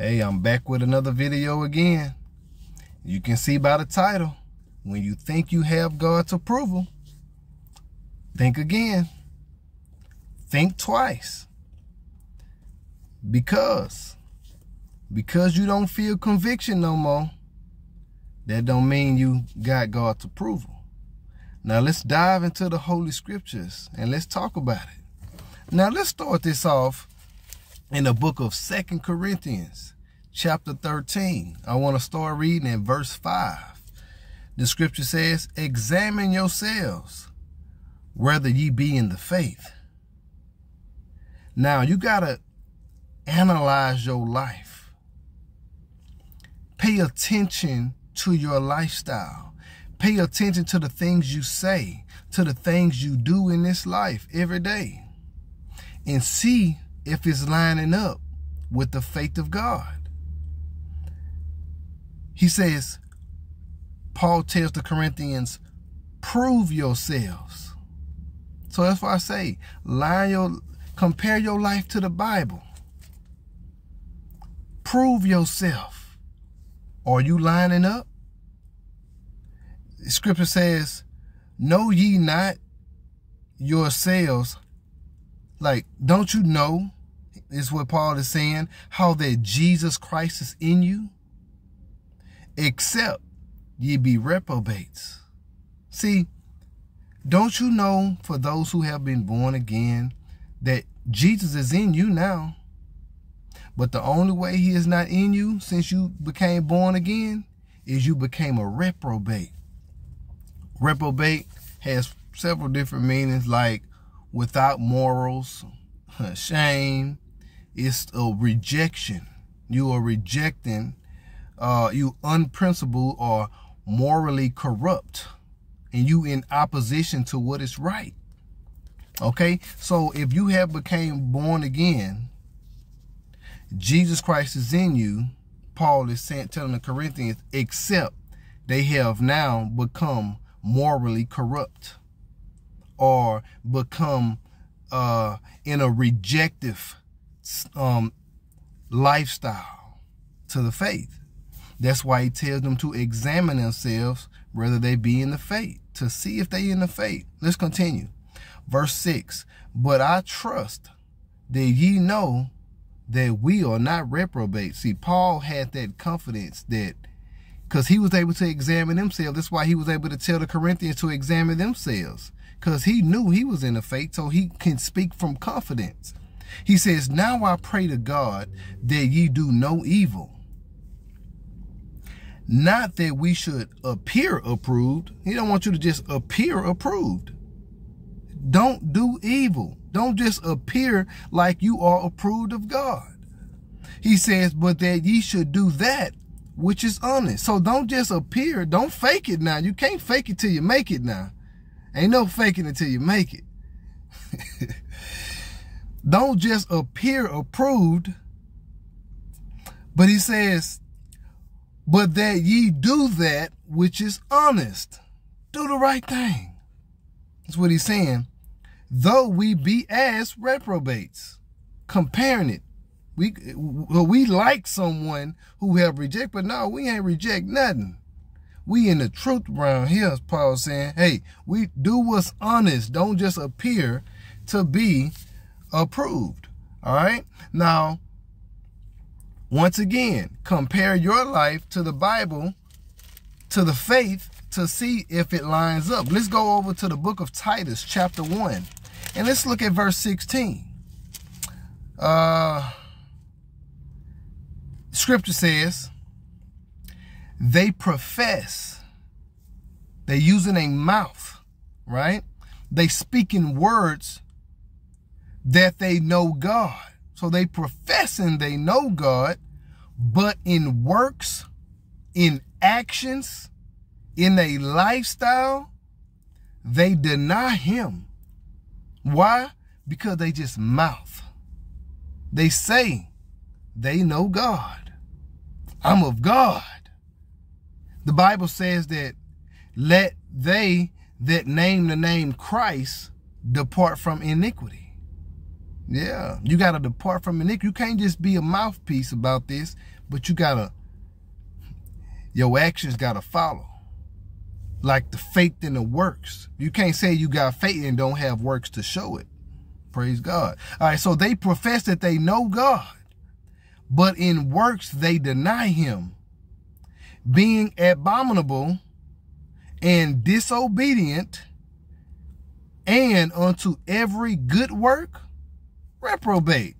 Hey, I'm back with another video again. You can see by the title, when you think you have God's approval, think again. Think twice. Because, because you don't feel conviction no more, that don't mean you got God's approval. Now let's dive into the Holy Scriptures and let's talk about it. Now let's start this off in the book of Second Corinthians, chapter 13. I want to start reading in verse 5. The scripture says, Examine yourselves, whether ye be in the faith. Now, you got to analyze your life. Pay attention to your lifestyle. Pay attention to the things you say, to the things you do in this life every day. And see if it's lining up with the faith of God. He says, Paul tells the Corinthians, prove yourselves. So that's why I say, line your, compare your life to the Bible. Prove yourself. Are you lining up? Scripture says, know ye not yourselves. Like, don't you know is what Paul is saying, how that Jesus Christ is in you, except ye be reprobates. See, don't you know for those who have been born again that Jesus is in you now? But the only way he is not in you since you became born again is you became a reprobate. Reprobate has several different meanings like without morals, shame, it's a rejection. You are rejecting, uh, you unprincipled or morally corrupt, and you in opposition to what is right. Okay, so if you have became born again, Jesus Christ is in you. Paul is saying, telling the Corinthians, except they have now become morally corrupt or become uh, in a rejective um, lifestyle to the faith. That's why he tells them to examine themselves whether they be in the faith, to see if they in the faith. Let's continue. Verse 6, But I trust that ye know that we are not reprobate. See, Paul had that confidence that because he was able to examine himself. That's why he was able to tell the Corinthians to examine themselves because he knew he was in the faith, so he can speak from confidence. He says, Now I pray to God that ye do no evil. Not that we should appear approved. He don't want you to just appear approved. Don't do evil. Don't just appear like you are approved of God. He says, but that ye should do that which is honest. So don't just appear. Don't fake it now. You can't fake it till you make it now. Ain't no faking until you make it. don't just appear approved, but he says, but that ye do that which is honest. Do the right thing. That's what he's saying. Though we be as reprobates, comparing it. We we like someone who have reject, but no, we ain't reject nothing. We in the truth around here, Paul saying, hey, we do what's honest. Don't just appear to be approved. All right. Now, once again, compare your life to the Bible, to the faith, to see if it lines up. Let's go over to the book of Titus, chapter 1, and let's look at verse 16. Uh, scripture says, they profess, they using a mouth, right? They speak in words that they know God. So they professing they know God, but in works, in actions, in a lifestyle, they deny him. Why? Because they just mouth. They say they know God. I'm of God. The Bible says that let they that name the name Christ depart from iniquity. Yeah, you got to depart from iniquity. You can't just be a mouthpiece about this, but you got to, your actions got to follow. Like the faith in the works. You can't say you got faith and don't have works to show it. Praise God. All right, so they profess that they know God, but in works they deny him, being abominable and disobedient, and unto every good work reprobate.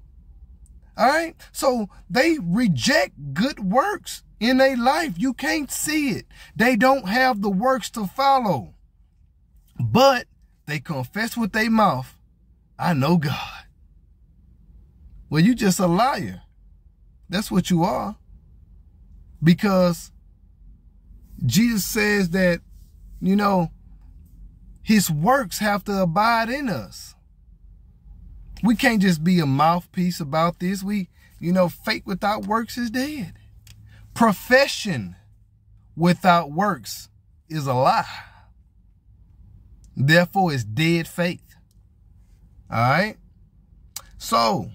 All right. So they reject good works in their life. You can't see it. They don't have the works to follow. But they confess with their mouth, I know God. Well, you just a liar. That's what you are. Because Jesus says that, you know, his works have to abide in us we can't just be a mouthpiece about this. We, you know, faith without works is dead. Profession without works is a lie. Therefore, it's dead faith. All right. So,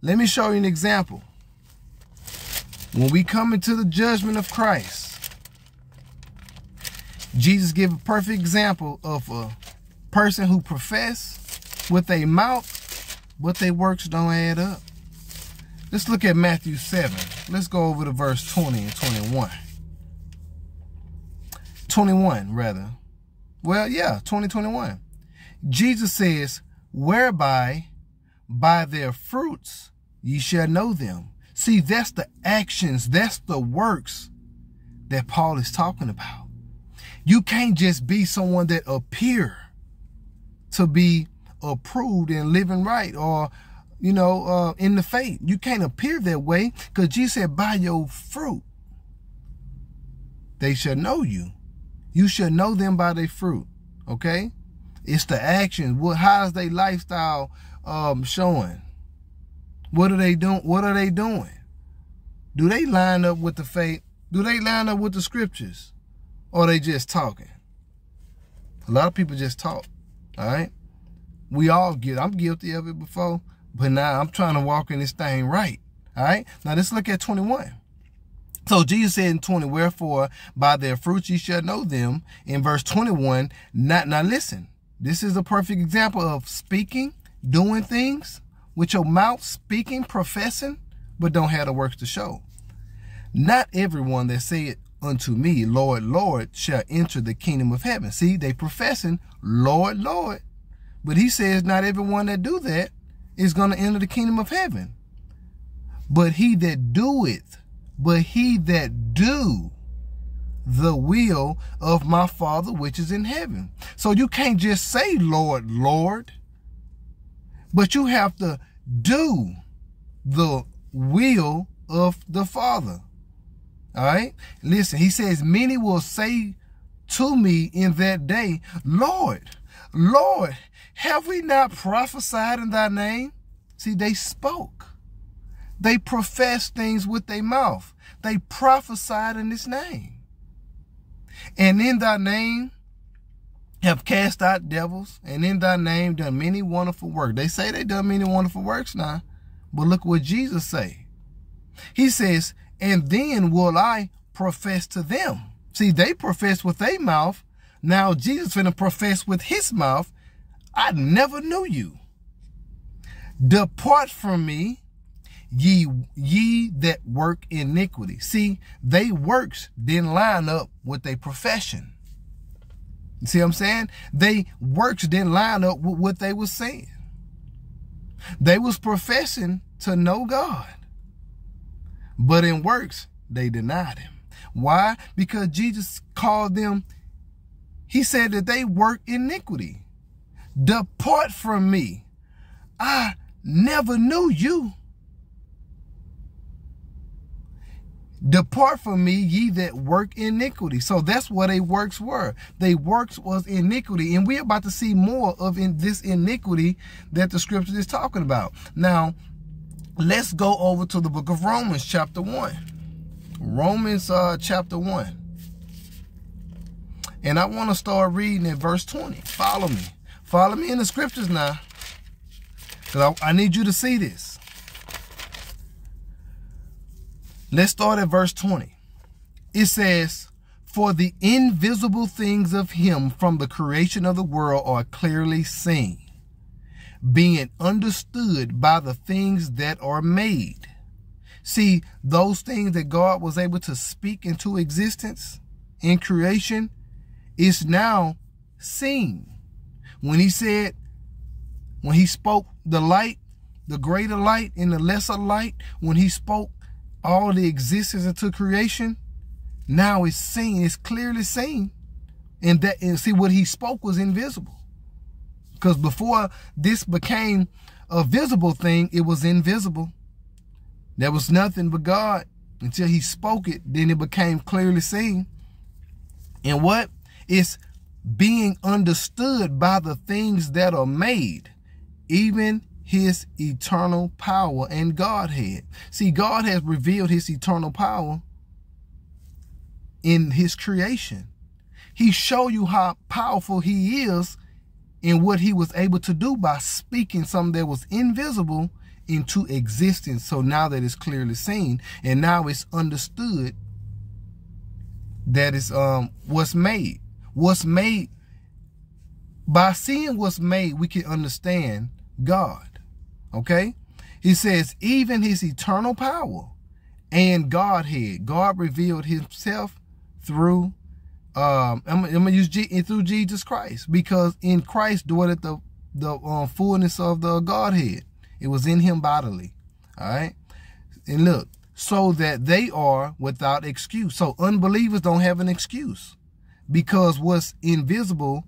let me show you an example. When we come into the judgment of Christ, Jesus gave a perfect example of a person who profess with a mouth but their works don't add up. Let's look at Matthew 7. Let's go over to verse 20 and 21. 21, rather. Well, yeah, 20, 21. Jesus says, whereby by their fruits ye shall know them. See, that's the actions, that's the works that Paul is talking about. You can't just be someone that appear to be approved and living right or you know uh, in the faith. You can't appear that way because jesus said by your fruit they shall know you. You should know them by their fruit. Okay? It's the action what how's their lifestyle um showing? What are they doing? What are they doing? Do they line up with the faith? Do they line up with the scriptures? Or they just talking? A lot of people just talk all right we all get, I'm guilty of it before, but now I'm trying to walk in this thing right. All right. Now let's look at 21. So Jesus said in 20, wherefore by their fruits ye shall know them. In verse 21, not, now listen, this is a perfect example of speaking, doing things with your mouth, speaking, professing, but don't have the works to show. Not everyone that saith unto me, Lord, Lord, shall enter the kingdom of heaven. See, they professing, Lord, Lord, but he says not everyone that do that is going to enter the kingdom of heaven. But he that doeth, but he that do the will of my Father which is in heaven. So you can't just say, Lord, Lord, but you have to do the will of the Father. All right? Listen, he says, many will say to me in that day, Lord, Lord, have we not prophesied in thy name? See, they spoke. They professed things with their mouth. They prophesied in his name. And in thy name have cast out devils, and in thy name done many wonderful works. They say they done many wonderful works now, but look what Jesus say. He says, and then will I profess to them. See, they profess with their mouth. Now Jesus finna profess with his mouth I never knew you. Depart from me, ye ye that work iniquity. See, they works didn't line up with their profession. See what I'm saying? They works didn't line up with what they was saying. They was professing to know God. But in works, they denied him. Why? Because Jesus called them, he said that they work iniquity. Depart from me. I never knew you. Depart from me, ye that work iniquity. So that's what they works were. They works was iniquity. And we're about to see more of in this iniquity that the scripture is talking about. Now, let's go over to the book of Romans, chapter 1. Romans uh, chapter 1. And I want to start reading at verse 20. Follow me. Follow me in the scriptures now. Because I, I need you to see this. Let's start at verse 20. It says, For the invisible things of him from the creation of the world are clearly seen, being understood by the things that are made. See, those things that God was able to speak into existence in creation is now seen. When he said, when he spoke the light, the greater light and the lesser light, when he spoke all the existence into creation, now it's seen, it's clearly seen. And that and see what he spoke was invisible. Because before this became a visible thing, it was invisible. There was nothing but God until he spoke it, then it became clearly seen. And what? It's being understood by the things that are made, even his eternal power and Godhead. See, God has revealed his eternal power in his creation. He showed you how powerful he is in what he was able to do by speaking something that was invisible into existence. So now that it's clearly seen and now it's understood that is um what's made. What's made by seeing what's made, we can understand God. Okay? He says, even his eternal power and Godhead. God revealed himself through um I'm, I'm gonna use G, through Jesus Christ because in Christ dwelleth the the uh, fullness of the Godhead. It was in him bodily. All right. And look, so that they are without excuse. So unbelievers don't have an excuse because what's invisible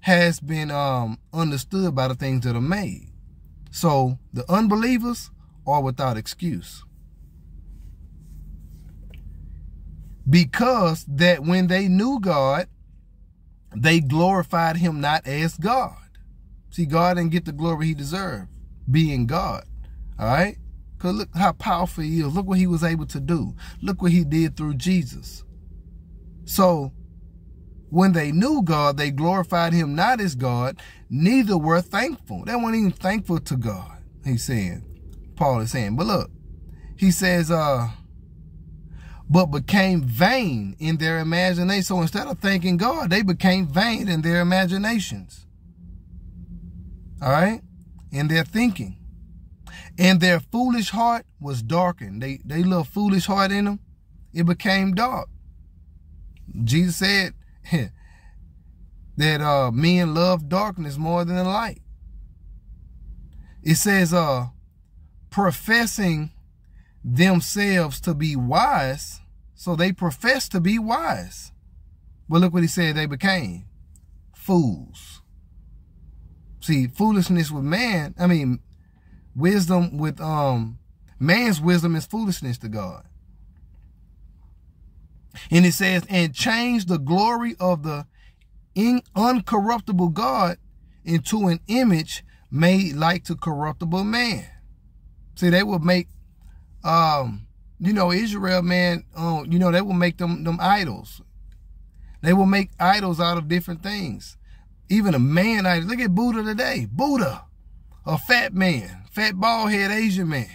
has been um, understood by the things that are made. So the unbelievers are without excuse. Because that when they knew God, they glorified him not as God. See, God didn't get the glory he deserved, being God. All right? Because look how powerful he is. Look what he was able to do. Look what he did through Jesus. So, when they knew God, they glorified him not as God, neither were thankful. They weren't even thankful to God, he's saying. Paul is saying. But look, he says, uh, but became vain in their imagination. So instead of thanking God, they became vain in their imaginations. All right? In their thinking and their foolish heart was darkened. They they little foolish heart in them, it became dark. Jesus said that uh, men love darkness more than the light. It says, uh, professing themselves to be wise, so they profess to be wise. But look what he said they became fools. See, foolishness with man, I mean, wisdom with um man's wisdom is foolishness to God. And it says, and change the glory of the uncorruptible God into an image made like to corruptible man. See, they will make um you know Israel man um you know they will make them them idols. They will make idols out of different things. Even a man idol. Look at Buddha today. Buddha, a fat man fat bald head Asian man.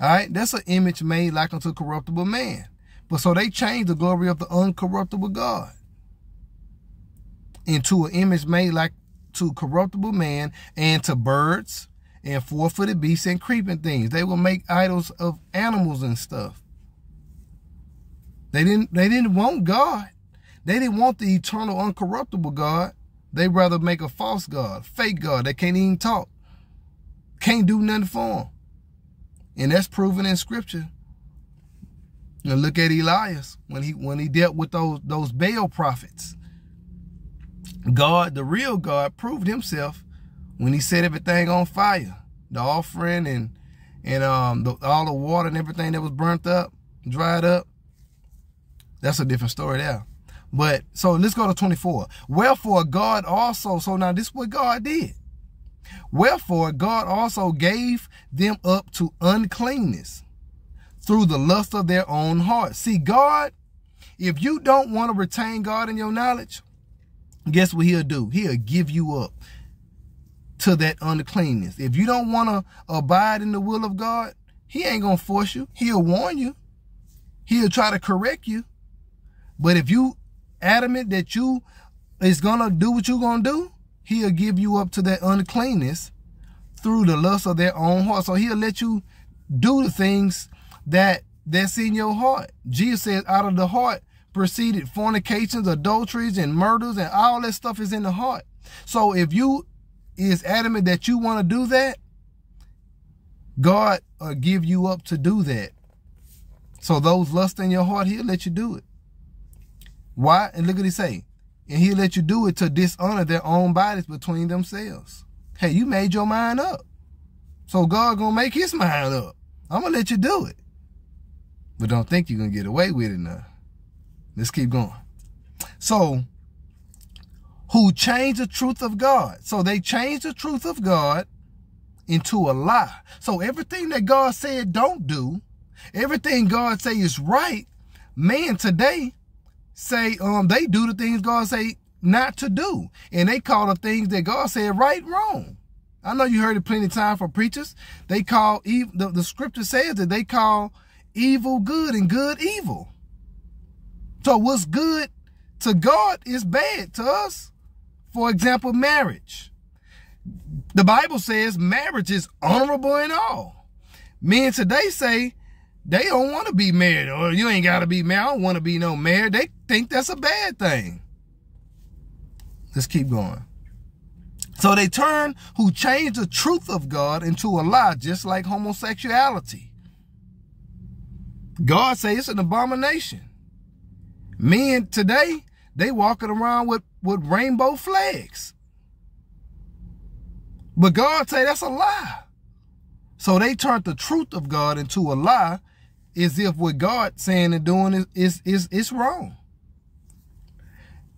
All right, that's an image made like unto corruptible man. But so they changed the glory of the uncorruptible God into an image made like to corruptible man and to birds and four-footed beasts and creeping things. They will make idols of animals and stuff. They didn't they didn't want God. They didn't want the eternal uncorruptible God. They rather make a false God, fake God They can't even talk. Can't do nothing for him. And that's proven in scripture. Now look at Elias when he when he dealt with those those Baal prophets. God, the real God, proved himself when he set everything on fire. The offering and and um the, all the water and everything that was burnt up, dried up. That's a different story there. But so let's go to 24. Wherefore God also, so now this is what God did. Wherefore God also gave them up to uncleanness through the lust of their own heart. See, God, if you don't want to retain God in your knowledge, guess what he'll do? He'll give you up to that uncleanness. If you don't want to abide in the will of God, he ain't going to force you. He'll warn you. He'll try to correct you. But if you adamant that you is going to do what you're going to do, he'll give you up to that uncleanness through the lust of their own heart. So he'll let you do the things that that's in your heart. Jesus says out of the heart proceeded fornications, adulteries, and murders, and all that stuff is in the heart. So if you is adamant that you want to do that, God will give you up to do that. So those lust in your heart, he'll let you do it. Why? And look what he say. And he'll let you do it to dishonor their own bodies between themselves. Hey, you made your mind up. So God gonna make his mind up. I'm gonna let you do it. But don't think you're gonna get away with it now. Let's keep going. So, who changed the truth of God. So they changed the truth of God into a lie. So everything that God said don't do, everything God say is right, man today say um they do the things God say not to do. And they call the things that God said right wrong. I know you heard it plenty of time from preachers. They call evil the, the scripture says that they call evil good and good evil. So what's good to God is bad to us. For example, marriage. The Bible says marriage is honorable in all. Men today say they don't want to be married or you ain't got to be married. I don't want to be no married. They think that's a bad thing. Let's keep going. So they turn who changed the truth of God into a lie, just like homosexuality. God say it's an abomination. Men today, they walking around with, with rainbow flags. But God say that's a lie. So they turned the truth of God into a lie as if what God saying and doing is, is, is, is wrong.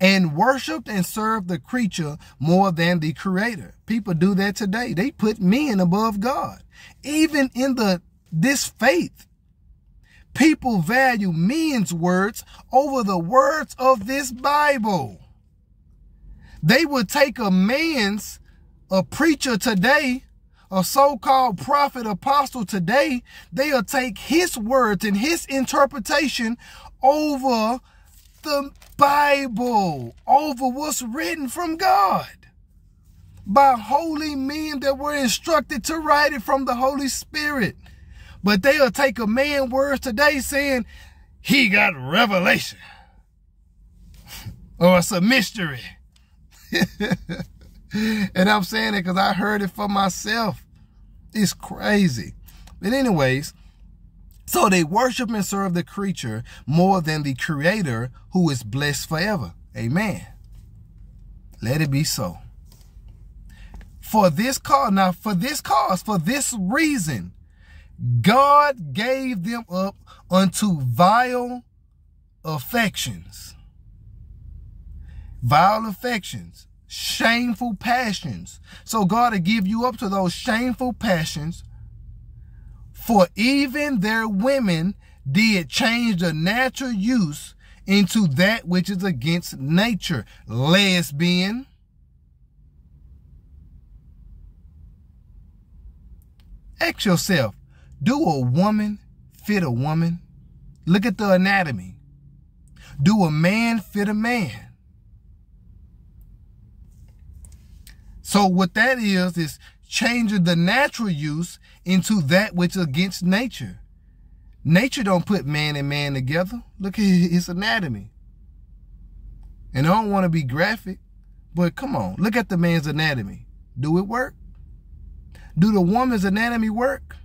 And worshiped and served the creature more than the creator. People do that today. They put men above God. Even in the this faith, people value men's words over the words of this Bible. They would take a man's, a preacher today, a so-called prophet apostle today, they'll take his words and his interpretation over the Bible, over what's written from God by holy men that were instructed to write it from the Holy Spirit. But they'll take a man words today saying he got revelation or it's a mystery. and I'm saying it because I heard it for myself. It's crazy. But anyways, so they worship and serve the creature more than the creator who is blessed forever. Amen. Let it be so. For this cause, now for this cause, for this reason, God gave them up unto vile affections. Vile affections, shameful passions. So God will give you up to those shameful passions. For even their women did change the natural use into that which is against nature. Lesbian. Ask yourself, do a woman fit a woman? Look at the anatomy. Do a man fit a man? So what that is, is changing the natural use into that which is against nature. Nature don't put man and man together. Look at his anatomy. And I don't want to be graphic, but come on, look at the man's anatomy. Do it work? Do the woman's anatomy work?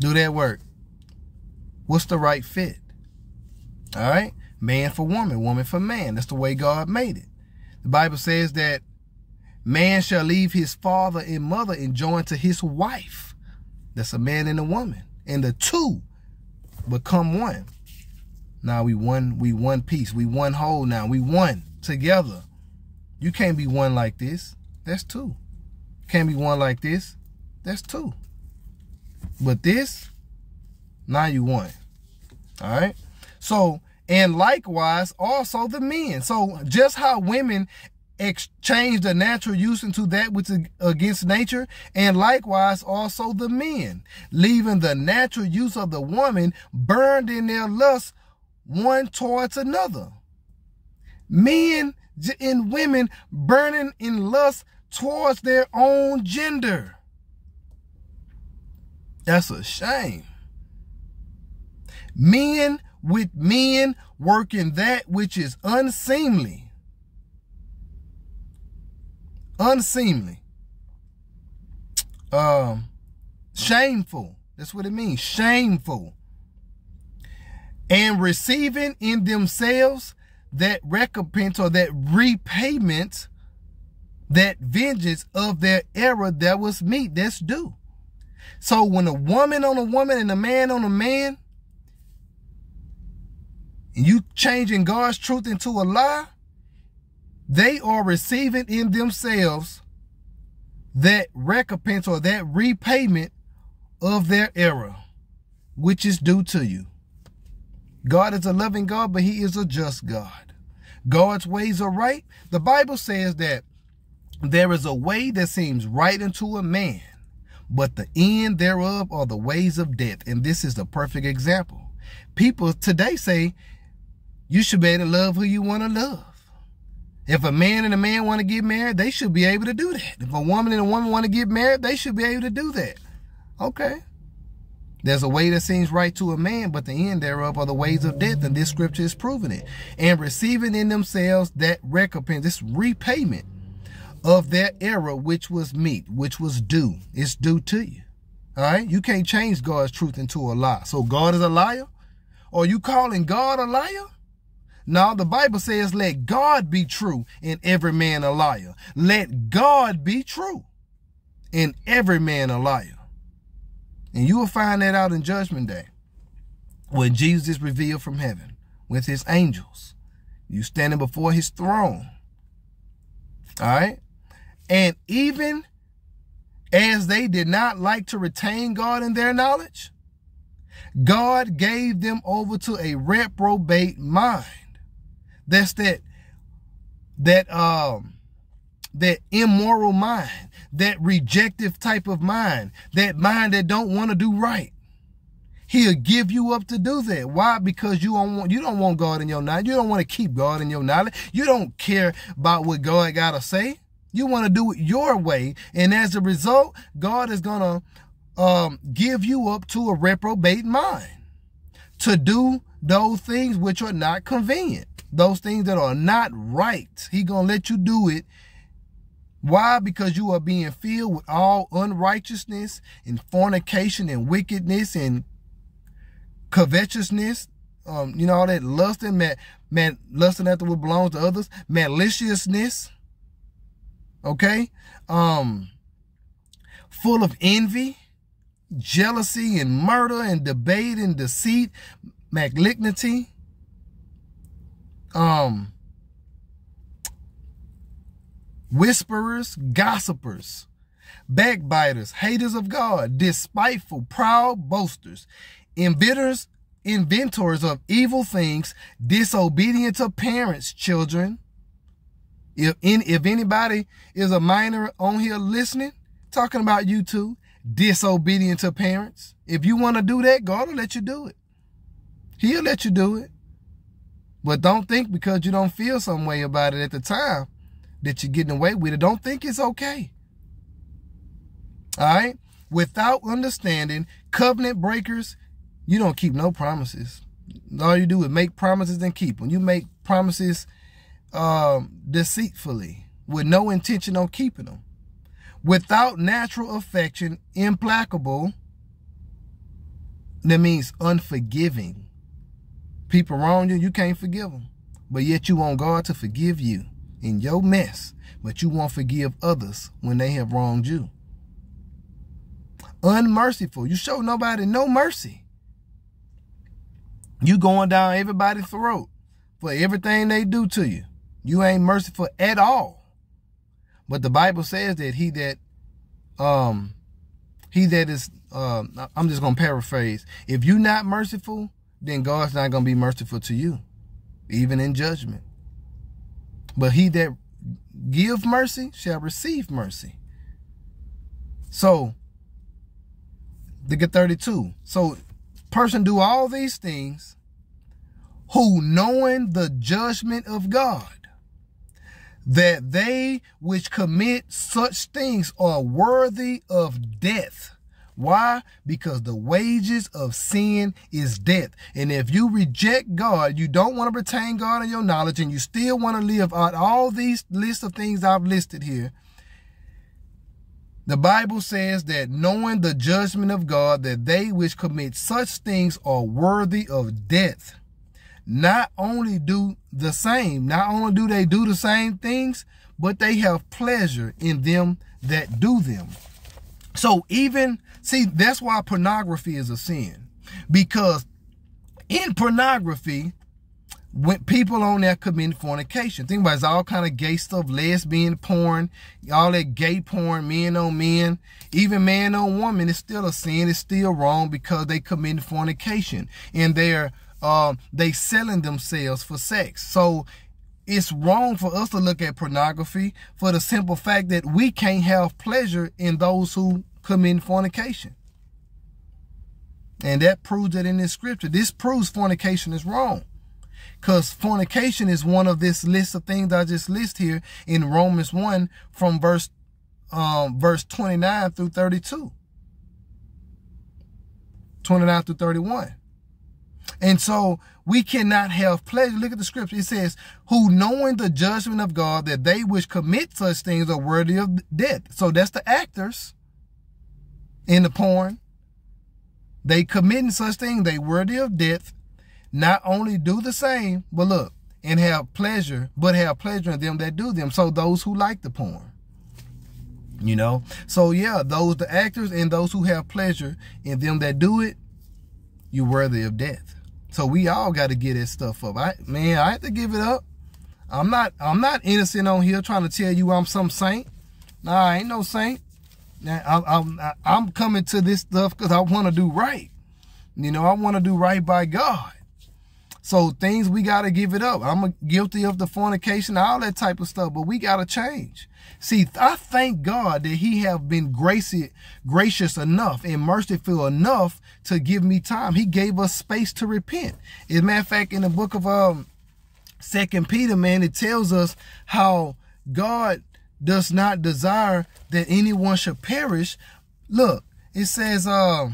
Do that work. What's the right fit? All right? Man for woman, woman for man. That's the way God made it. The Bible says that man shall leave his father and mother and join to his wife. That's a man and a woman. And the two become one. Now we one, we one piece. We one whole now. We one together. You can't be one like this. That's two. Can't be one like this. That's two. But this, now you one. All right. So, and likewise also the men. So just how women exchange the natural use into that which is against nature, and likewise also the men, leaving the natural use of the woman burned in their lust one towards another. Men and women burning in lust towards their own gender. That's a shame. Men with men working that which is unseemly. Unseemly. Um, shameful. That's what it means. Shameful. And receiving in themselves that recompense or that repayment, that vengeance of their error that was meet, that's due. So when a woman on a woman and a man on a man, and you changing God's truth into a lie, they are receiving in themselves that recompense or that repayment of their error, which is due to you. God is a loving God, but he is a just God. God's ways are right. The Bible says that there is a way that seems right unto a man, but the end thereof are the ways of death. And this is the perfect example. People today say you should be able to love who you want to love. If a man and a man want to get married, they should be able to do that. If a woman and a woman want to get married, they should be able to do that. Okay. There's a way that seems right to a man, but the end thereof are the ways of death, and this scripture is proving it. And receiving in themselves that recompense, this repayment of their error, which was meet, which was due. It's due to you. All right? You can't change God's truth into a lie. So God is a liar? Or you calling God a liar? Now the Bible says, let God be true and every man a liar. Let God be true and every man a liar. And you will find that out in Judgment Day when Jesus is revealed from heaven with his angels. You standing before his throne. All right. And even as they did not like to retain God in their knowledge, God gave them over to a reprobate mind. That's that, that, um, that immoral mind, that rejective type of mind, that mind that don't want to do right. He'll give you up to do that. Why? Because you don't want you don't want God in your knowledge. You don't want to keep God in your knowledge. You don't care about what God gotta say. You want to do it your way, and as a result, God is gonna um, give you up to a reprobate mind to do those things which are not convenient, those things that are not right. He gonna let you do it why? Because you are being filled with all unrighteousness and fornication and wickedness and covetousness. Um, you know, all that lust and man, man, lusting after what belongs to others, maliciousness. Okay? Um, full of envy, jealousy and murder and debate and deceit, malignity. Um, whisperers, gossipers, backbiters, haters of God, despiteful, proud boasters, embitters, inventors of evil things, disobedient to parents, children. If, in, if anybody is a minor on here listening, talking about you too, disobedient to parents. If you want to do that, God will let you do it. He'll let you do it. But don't think because you don't feel some way about it at the time that you're getting away with it. Don't think it's okay. All right? Without understanding, covenant breakers, you don't keep no promises. All you do is make promises and keep them. You make promises um, deceitfully with no intention on keeping them. Without natural affection, implacable, that means unforgiving. People wrong you, you can't forgive them. But yet you want God to forgive you in your mess, but you won't forgive others when they have wronged you. Unmerciful. You show nobody no mercy. You going down everybody's throat for everything they do to you. You ain't merciful at all. But the Bible says that he that um he that is um I'm just gonna paraphrase. If you're not merciful, then God's not gonna be merciful to you. even in judgment. But he that give mercy shall receive mercy. So, to get 32. So, person do all these things who knowing the judgment of God that they which commit such things are worthy of death. Why? Because the wages of sin is death. And if you reject God, you don't want to retain God in your knowledge, and you still want to live out all these lists of things I've listed here, the Bible says that knowing the judgment of God, that they which commit such things are worthy of death not only do the same, not only do they do the same things, but they have pleasure in them that do them. So even, see, that's why pornography is a sin. Because in pornography, when people on there commit fornication. Think about it, it's all kind of gay stuff, lesbian porn, all that gay porn, men on men, even man on woman is still a sin. It's still wrong because they commit fornication. And they're uh, they selling themselves for sex. So it's wrong for us to look at pornography for the simple fact that we can't have pleasure in those who commit fornication. And that proves it in this scripture. This proves fornication is wrong. Because fornication is one of this list of things I just list here in Romans 1 from verse um, verse 29 through 32. 29 through 31. And so we cannot have pleasure. Look at the scripture. It says, who knowing the judgment of God that they which commit such things are worthy of death. So that's the actors in the porn. They committing such things, they worthy of death. Not only do the same, but look, and have pleasure, but have pleasure in them that do them. So those who like the porn. You know? So yeah, those the actors and those who have pleasure in them that do it, you're worthy of death. So we all got to get that stuff up. I man, I have to give it up. I'm not I'm not innocent on here trying to tell you I'm some saint. Nah, I ain't no saint. I'm I'm, I'm coming to this stuff because I want to do right. You know, I want to do right by God. So things we got to give it up. I'm guilty of the fornication, all that type of stuff, but we got to change. See, I thank God that he have been gracious, gracious enough and merciful enough to give me time. He gave us space to repent. As a matter of fact, in the book of um, Second Peter, man, it tells us how God does not desire that anyone should perish. Look, it says uh,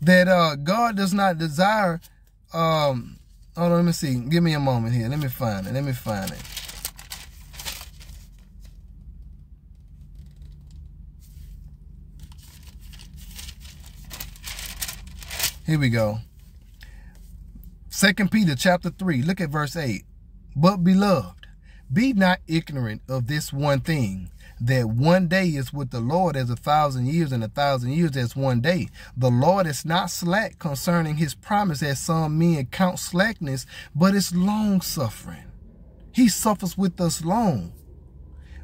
that uh, God does not desire um, hold on, let me see. Give me a moment here. Let me find it. Let me find it. Here we go. Second Peter chapter 3, look at verse 8. But beloved, be not ignorant of this one thing, that one day is with the Lord as a thousand years, and a thousand years as one day. The Lord is not slack concerning his promise, as some men count slackness, but it's long suffering. He suffers with us long.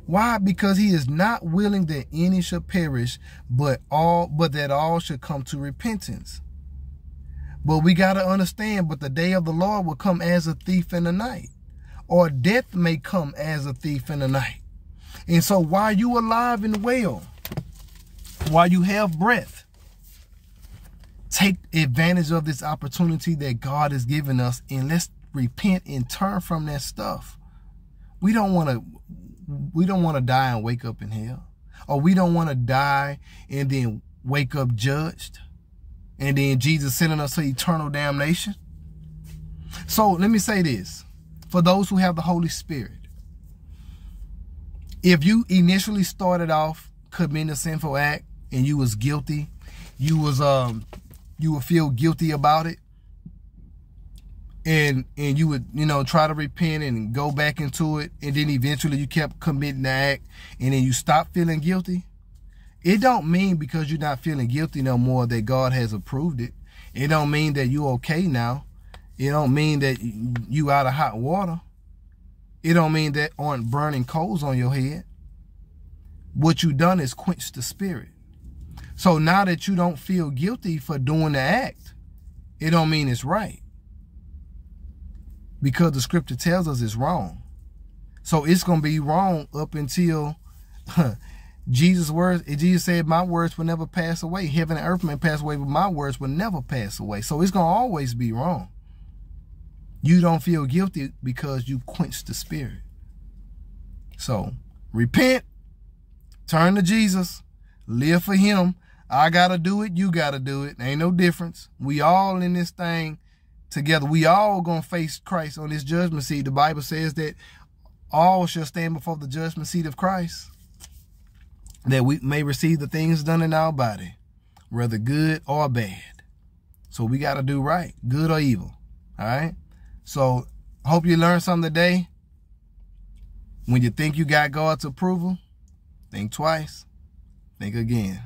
Why? Because he is not willing that any should perish, but all but that all should come to repentance. But we got to understand, but the day of the Lord will come as a thief in the night, or death may come as a thief in the night. And so while you alive and well, while you have breath, take advantage of this opportunity that God has given us and let's repent and turn from that stuff. We don't want to we don't want to die and wake up in hell. Or we don't want to die and then wake up judged. And then Jesus sending us to eternal damnation. So let me say this. For those who have the Holy Spirit, if you initially started off committing a sinful act and you was guilty, you was um you would feel guilty about it. And and you would, you know, try to repent and go back into it, and then eventually you kept committing the act and then you stopped feeling guilty. It don't mean because you're not feeling guilty no more that God has approved it. It don't mean that you're okay now. It don't mean that you out of hot water. It don't mean that aren't burning coals on your head. What you done is quench the spirit. So now that you don't feel guilty for doing the act, it don't mean it's right. because the scripture tells us it's wrong. So it's going to be wrong up until Jesus' words, Jesus said, my words will never pass away. Heaven and earth may pass away, but my words will never pass away. So it's going to always be wrong. You don't feel guilty because you quench the spirit. So repent, turn to Jesus, live for him. I got to do it. You got to do it. Ain't no difference. We all in this thing together. We all going to face Christ on this judgment seat. The Bible says that all shall stand before the judgment seat of Christ that we may receive the things done in our body, whether good or bad. So we got to do right, good or evil. All right. So hope you learned something today. When you think you got God's approval, think twice, think again.